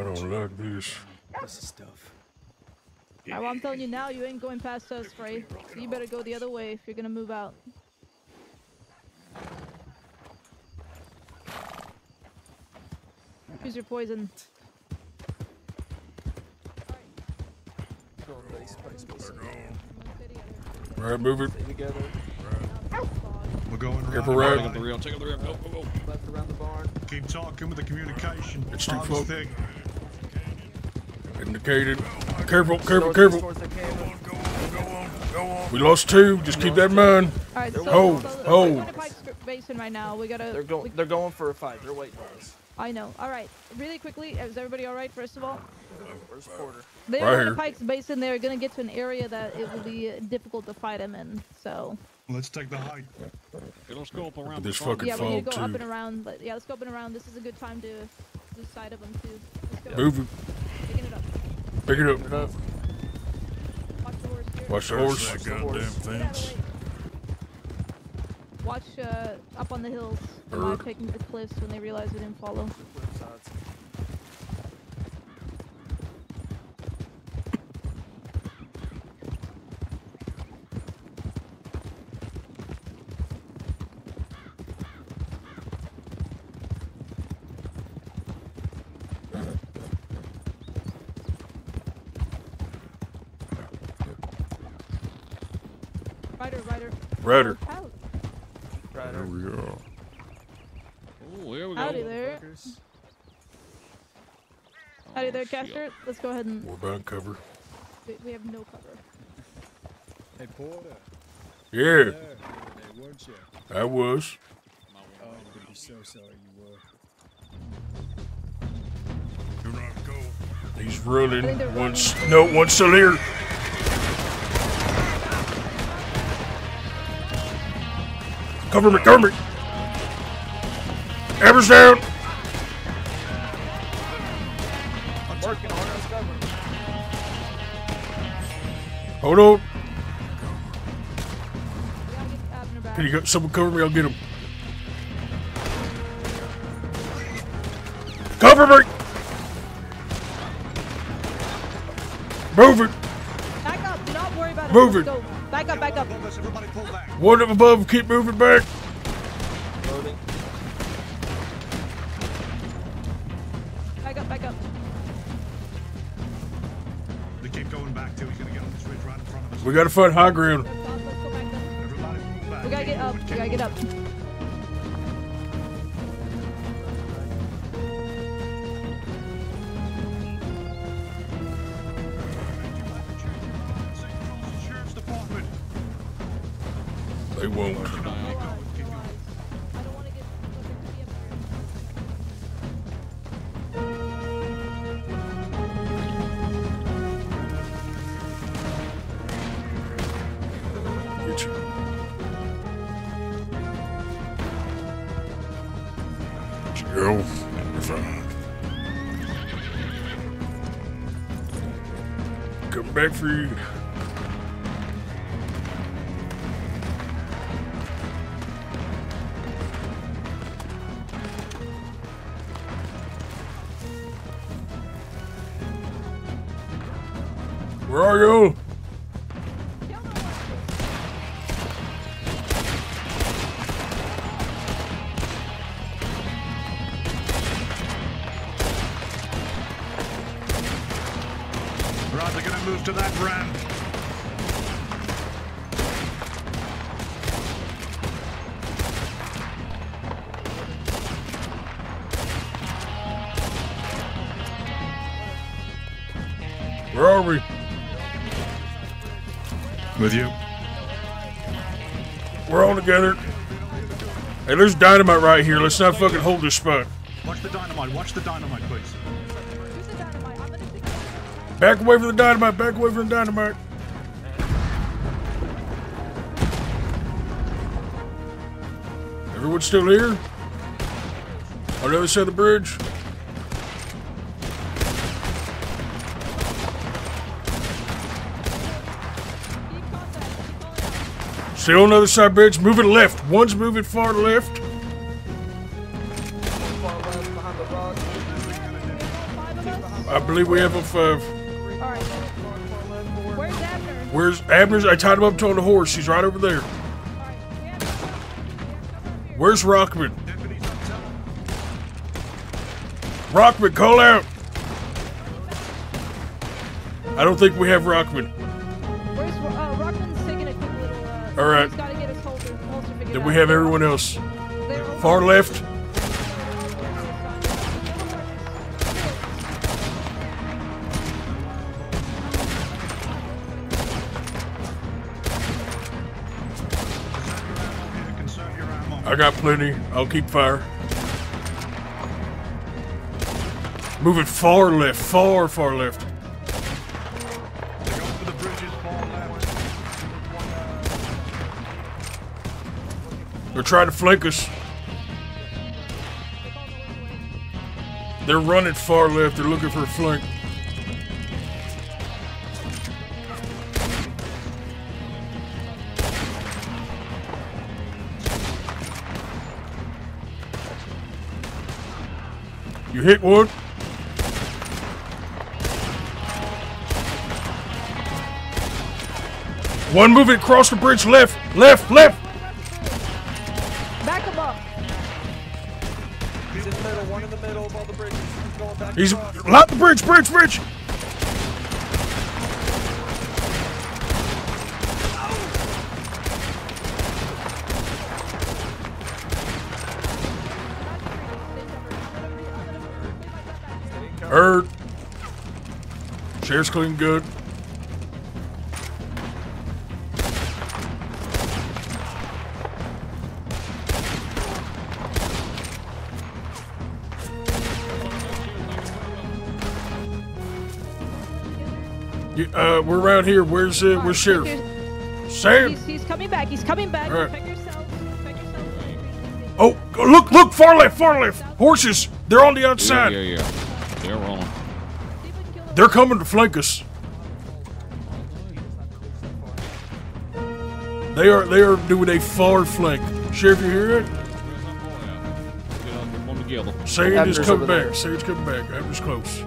I don't like this. This is tough. Alright, well, I'm telling you now, you ain't going past us, Fray. So you better go the other way if you're gonna move out. Choose your poison. Right, move it. Stay. We're going right. Careful, Take Rad. up the real, take up the real. Go, go, go. Left around the barn. Keep talking with the communication. It's too Hardest close. Thing. Indicated. Careful, careful, Northeast careful. towards the camera. We lost two. Just keep that in mind. Alright, so, Hold, so hold. we're in the Pikes Basin right now. We gotta. They're going. They're going for a fight. They're waiting on us. I know. Alright, really quickly, is everybody alright, first of all? Where's Porter? They're Right in here. the Pikes Basin. They're gonna get to an area that it will be uh, difficult to fight them in. So, Let's take the height. Okay, let's go up around This the front. fucking yeah, we need to fog go up and around. But yeah, let's go up and around. This is a good time to lose sight of them too. Let's go. Move it. Picking it up. Pick it up. up. Watch the horse. Watch the There's horse. that goddamn Get out of the fence. Watch uh, up on the hills. They might have taken to the cliffs when they realize we didn't follow. Rider. Rider. There we go. Oh, here we go. Howdy there. Howdy oh, there, Oh, shit. Caster. Let's go ahead and. We're behind cover. We, we have no cover. Hey, Porter. Yeah, There, there, weren't you? I was. Oh, I'm be so sorry you were. Do not go. He's running. think they're One's running. no, one's still here. Cover me, cover me. Ember's down. I'm working on. Let's cover. Hold on. We gotta get Abner back. Can you go, someone cover me? I'll get him. Cover me. Move it. Back up. Do not worry about it. Move it. Go. Back up, back up. Above us, everybody pull back. One up above. Keep moving back. Loading. Back up, back up. They keep going back too. He's gonna get on this ridge right in front of us. We gotta find high ground. Let's go, go back up. Everybody pull back. We gotta get up. We gotta get up. Back for you. Where are you? Together. Hey, there's dynamite right here. Let's not fucking hold this spot. Watch the dynamite. Watch the dynamite, please. Use the dynamite. I'm gonna pick it. Back away from the dynamite. Back away from the dynamite. Everyone still here? On the other side of the bridge? Still on the other side bridge. Moving left. One's moving far left. I believe we have a five. Where's uh, Abner? Where's Abner's? I tied him up to on the horse. He's right over there. Where's Rockman? Rockman, call out. I don't think we have Rockman. All right. He's got to get his holster, holster Then out. we have everyone else. Far left. Here, conserve your ammo. I got plenty. I'll keep fire. Moving far left, far, far left. They're trying to flank us. They're running far left. They're looking for a flank. You hit one. One moving across the bridge left, left, left. Back him up. He's in the middle, one in the middle of all the bridges. He's going back He's across. lock the bridge, bridge, bridge. Heard. Chair's clean good. Uh, we're around here. Where's uh, where's sheriff? Sam. He's, he's coming back. He's coming back. All right. Check yourself. Check yourself. Oh, look, look, far left, far left. Horses. They're on the outside. yeah, yeah. They're rolling. See if we can kill them. They're coming to flank us. They are they are doing a far flank. Sheriff, you hear it? Get on, get one together. Sage is coming back. Sage coming back. Abner's close.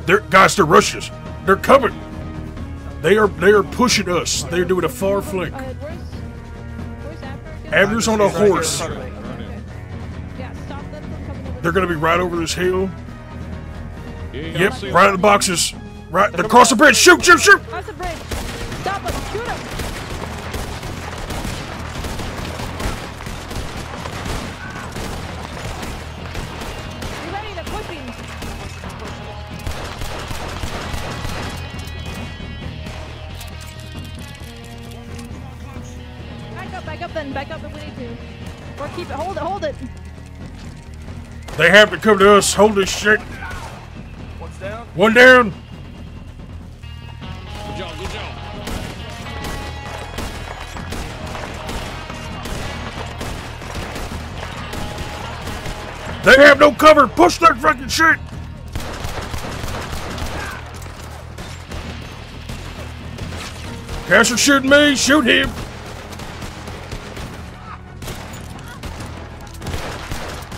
All right, nice. They're guys, they're rushes. They're coming. They are they are pushing us. They're doing a far flank. Uh, where's, where's Abner's on a He's right here in horse. front of me. Okay. Yeah, stop them from coming over. They're gonna be right over this hill. Yep, right in the boxes. Right across the bridge. Shoot, shoot, shoot. Cross the bridge. Stop him. Shoot him. They have to come to us. Hold this shit. One's down. One down. Good job, good job. They have no cover. Push that fucking shit. Castle shooting me. Shoot him.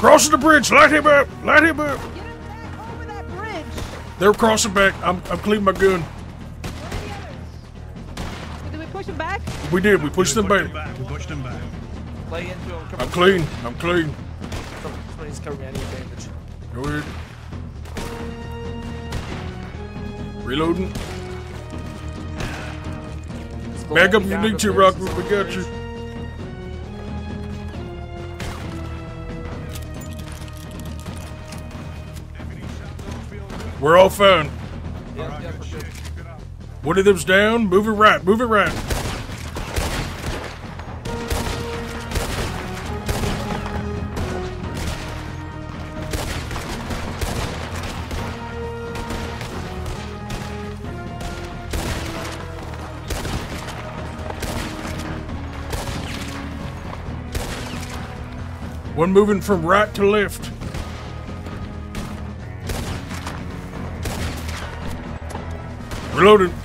Crossing the bridge. Light him up. Light him up. Get him back over that bridge. They're crossing back. I'm, I'm cleaning my gun. Where are the others? Did we push them back? We did. We pushed them Pushed back. him back. We pushed him back. Lay into him. Come I'm on. clean. I'm clean. Somebody's covering me. I need bandage. Go ahead. Reloading. Let's Back up back if you need to, bridge. Rockwood. We got you. We're all fine. Yeah. One of them's down. Move it right. Move it right. One moving from right to left. Reloaded.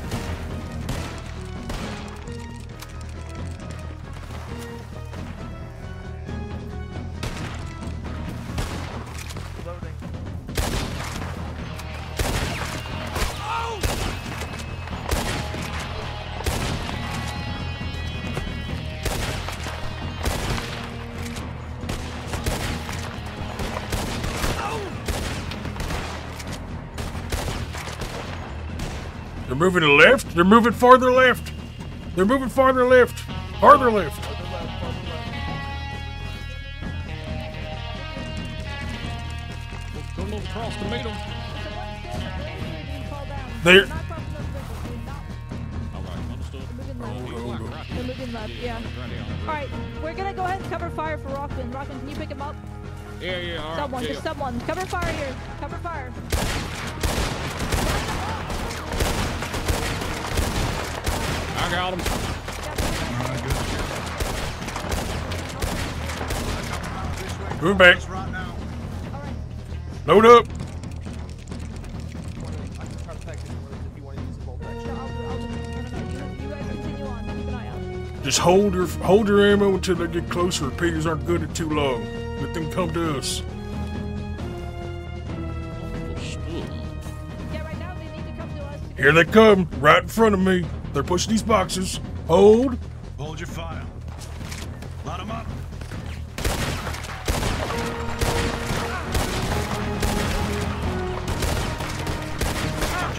They're moving to the left. They're moving farther left. They're moving farther left. Farther left. Farther left, farther left. Go move across to meet them. They're- They're not crossing. They're. All right, understood. They're moving left. Hold on. Right They're moving left, yeah. Alright, we're gonna go ahead and cover fire for Rockland. Rockland, can you pick him up? Yeah, yeah, all right. Someone, yeah. just someone. Cover fire here. Cover fire. I got him. Move back. That's right now. Load up. I can try to text you if you want to use the bolt action. No, I'll, I'll, you, you guys continue on. Keep an eye out. Just hold your hold your ammo until they get closer. Repeaters aren't good at too long. Let them come to us. Understood. Yeah, right now they need to come to us. to Here they come, right in front of me. They're pushing these boxes. Hold. Hold your fire. Light 'em up. Touch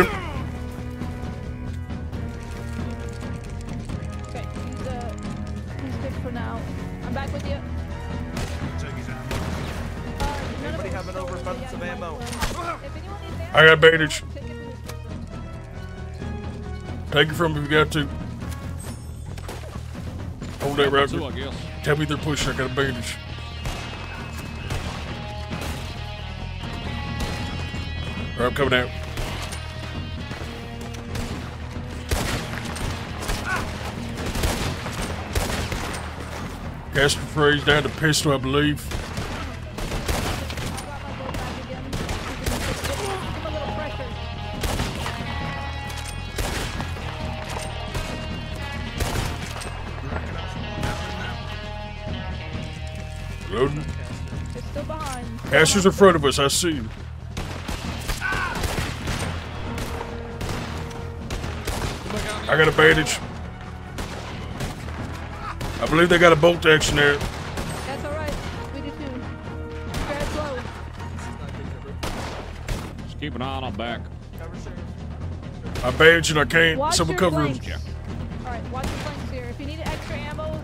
your got bandage. take it from me if you got to. Hold that right. Tell me they're pushing. I got a bandage. All right, I'm coming out. Casper Freeze down to pistol, I believe. Behind. Caster's in front of us. I see him. I got a bandage. I believe they got a bolt action there. That's alright. We do too. Tread slow. Just keep an eye on our back. I bandage and I can't. Watch Someone your cover him. flanks. Alright, watch your flanks here. If you need extra ammo,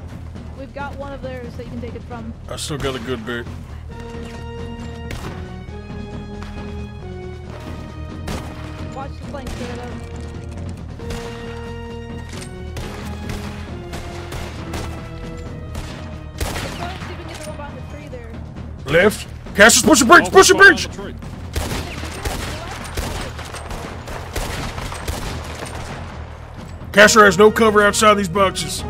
we've got one of theirs that you can take it from. I still got a good bit. Left. Caster's push a bridge. Push bridge. the tree. Caster has no cover outside these boxes.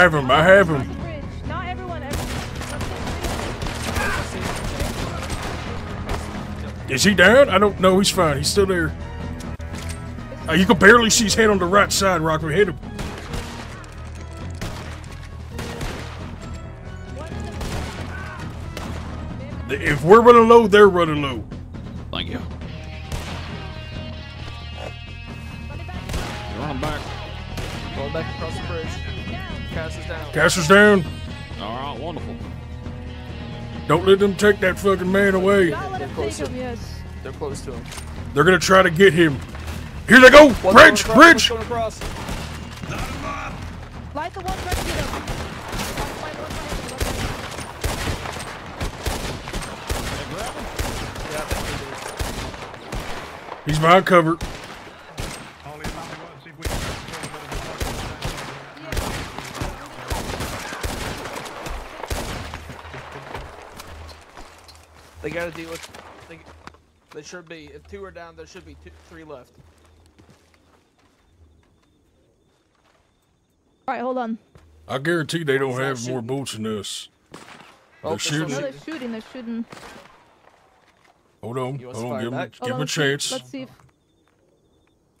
I have him. I have him. the bridge. Not everyone. Everyone. Is he down? I don't know. He's fine. He's still there. Uh, you can barely see his head on the right side, Rocker. Hit him. One in the- If we're running low, they're running low. Thank you. Running back. You're running back across the bridge. Down. Cass is down. Caster's down. All right, wonderful. Don't let them take that fucking man away. Not let They're him take him, yes. They're close to him. They're gonna try to get him. Here they go! One Bridge! across, Bridge! one's Going across. Light 'em up. Light the one trying to get him. Light, light, one trying to get him. Yeah, I think they do. He's behind cover. Ollie, it might be worth see if we can get a bit of a fucking They gotta deal with. They, they should be. If two are down, there should be two, three left. Alright, hold on. I guarantee they don't It's not have more shooting. bullets than us. Oh, They're shooting. No, they're shooting. shooting. They're shooting. Hold on. You want to Hold on. Give them, give Hold him on, a chance. Let's see if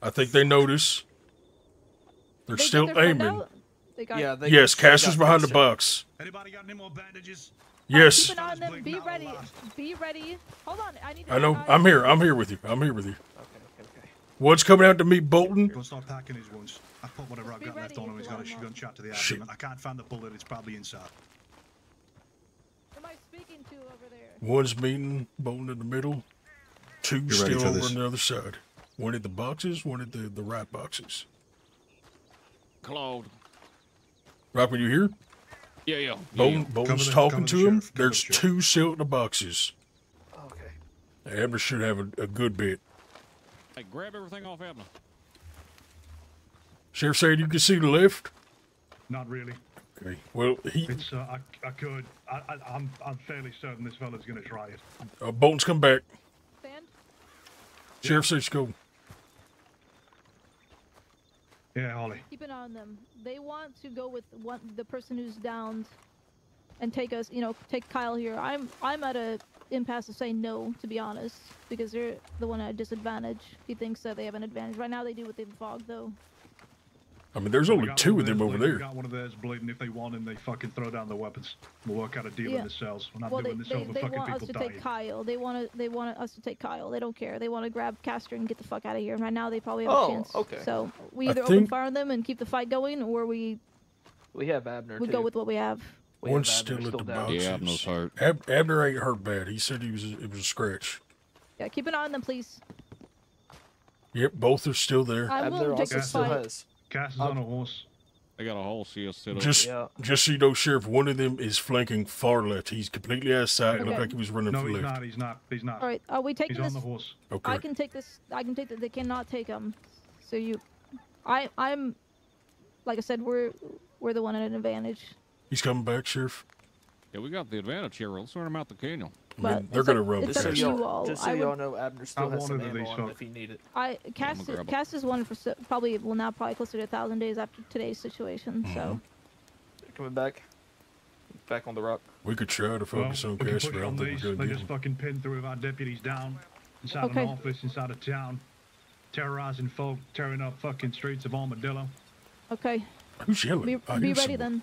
I think they notice. They're they still aiming. They got Yeah. They, Yes, they Caster's behind the Caster. box. Anybody got any more bandages? Yes. Keep an eye on them. Be ready. Be ready. Hold on. I need to. I know. I- I'm here. I'm here with you. I'm here with you. Okay, okay, okay. Coming out to meet Bolton. Go start packing his wounds. I put whatever I've got left on him. if He's you got a want shotgun shot to the Shit. abdomen. I can't find the bullet. It's probably inside. Am I speaking to over there? One's meeting Bolton in the middle. Two You ready still over this? on the other side. One at the boxes. One at the the right boxes. Claude. Rockman, you here? Yeah, yeah. Bolton, yeah. Bolton's the- talking cover the to him. sheriff, There's the two still in the boxes. Okay. Abner should have a, a good bit. Hey, grab everything off Abner. Sheriff said you can see the left. Not really. Okay. Well, he It's uh, I, I could. I, I, I'm I'm fairly certain this fella's gonna try it. uh, Bolton's come back. Stand. Sheriff says go. Yeah, Holly. Keep an eye on them. They want to go with one the person who's downed, and take us. You know, take Kyle here. I'm I'm at a impasse of saying no, to be honest, because they're the one at a disadvantage. He thinks that they have an advantage. Right now, they do with the fog, though. I mean, there's only two of them over there. we Got one of theirs bleeding. If they want him, they fucking throw down their weapons. We'll work out a deal Yeah. in the cells. We're not Well, they, doing this they, over they fucking want us people to dying. take Kyle. They want to they want us to take Kyle. They don't care. They want to grab Castor and get the fuck out of here. And right now, they probably have Oh, a chance. okay. So we I either open think- fire on them and keep the fight going, or we We have Abner we too. go with what we have. We have One's Abner still at the down. box. Yeah, Abner's hurt. Ab- Abner ain't hurt bad. He said he was. It was a scratch. Yeah, keep an eye on them, please. Yep, both are still there. I Abner will take also still has. Cass is Um, on a horse. They got a whole CS still up. Just, Yeah. just so you know, Sheriff, one of them is flanking far left. He's completely out of sight. It looked like he was running No, for he's left. not. He's not. He's not. All right, are we taking He's this? on the horse. Okay. I can take this. I can take that. They cannot take him. So you, I, I'm, like I said, we're we're the one at an advantage. He's coming back, Sheriff. Yeah, we got the advantage here. Let's run him out the canyon. I But mean, they're gonna up- run it's Just so up to you y'all, just so y'all know, Abner still I has some to ammo be on if he need it. I cast gonna grab 'em. Cass is one for so- probably well now probably closer to a thousand days after today's situation. Mm-hmm. So Coming back. Back on the rock. We could try to Well, focus on we can Cash, push but I on don't think these. we're They gonna just get fucking pin through of our deputies down inside Okay. an office, inside a town, terrorizing folk, tearing up fucking streets of Armadillo. okay, Who's yelling? be, I be ready someone. then.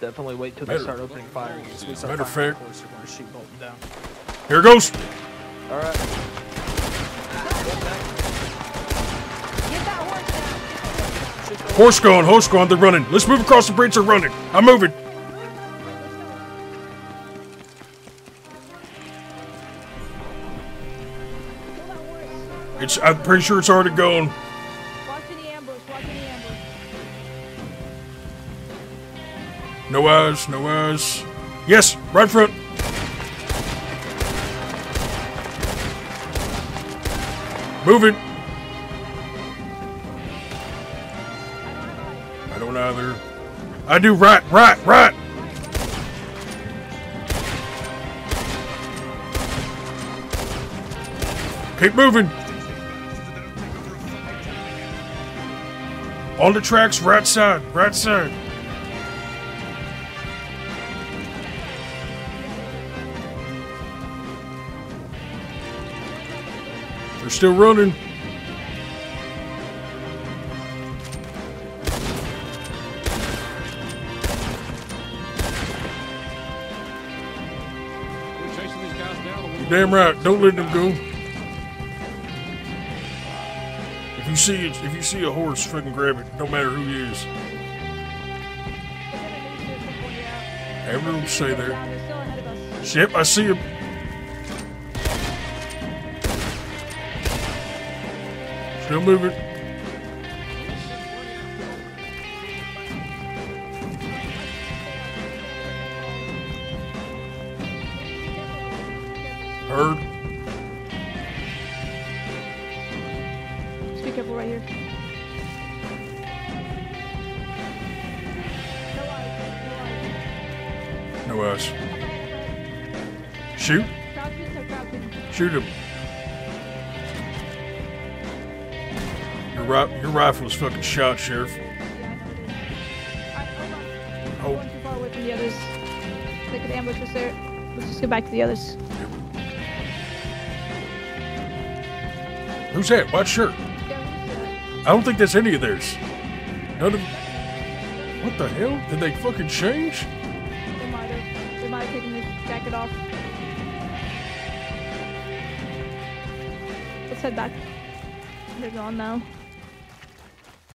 Definitely wait till they start opening fire. Once we start matter of firing, fact- of course, they're going to shoot Bolton down. Here goes. All right. Horse the Horse gone. Horse gone. They're running. Let's move across the bridge. They're running. I'm moving. Kill that horse. It's. I'm pretty sure it's already gone. No eyes. No eyes. Yes, right front. Moving. I don't either. I do right, right, right. Keep moving. On the tracks, right side, right side. They're still running. We chasing these guys down. or we- Damn right. Don't let them go. If you see it, if you see a horse, fucking grab it. No matter who he is. Everyone stay there. Down, they're still ahead of us. Yep, I see him. Still moving. Heard. Just be careful right here. No eyes. No eyes. Shoot. Crouch in, so crouch in. Shoot him. Your, ri- your rifle is fucking shot, Sheriff. Yeah, I know it is. Hold on. We're Oh, going too far away from the others. They could ambush us there. Let's just get back to the others. who's that? What shirt? I don't think that's any of theirs. None of What the hell? Did they fucking change? They might have. They might have taken the jacket off. Let's head back. They're gone now.